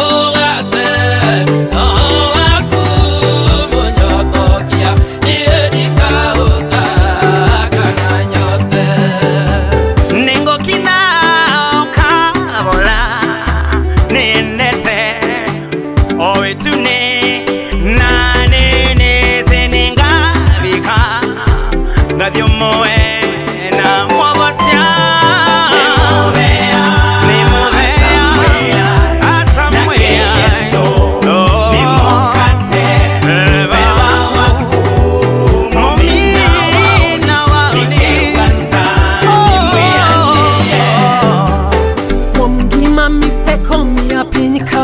Yeah. 눈앞이니까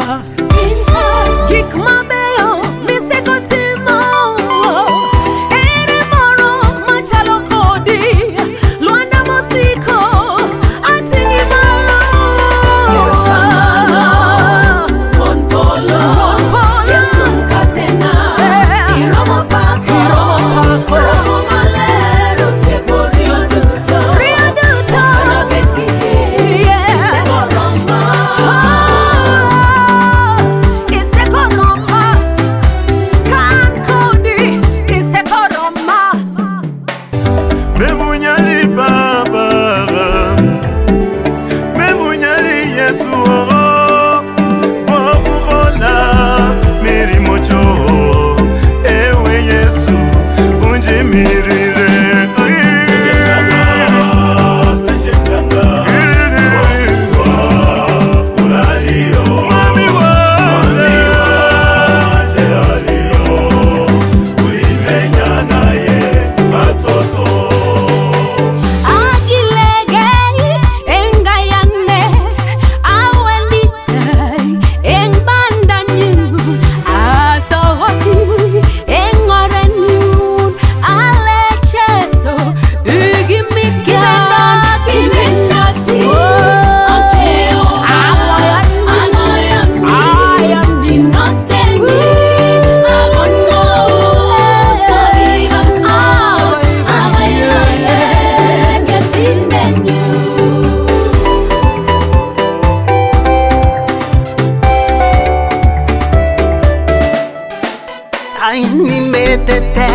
mbitete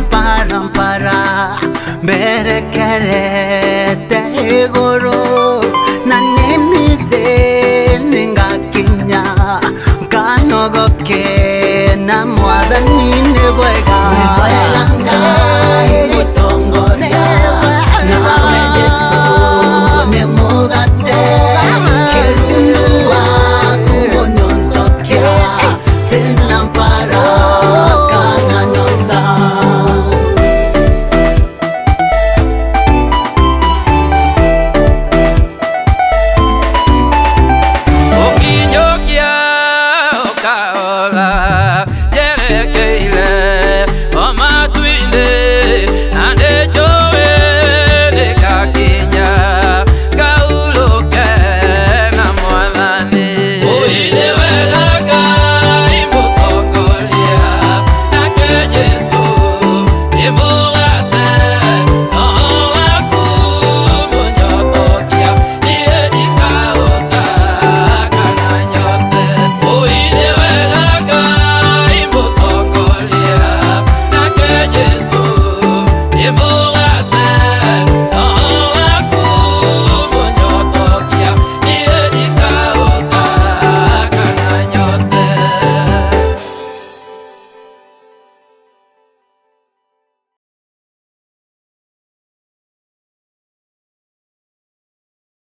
mparampara mberekerete iguru na nimize ningakinya nkanogoke na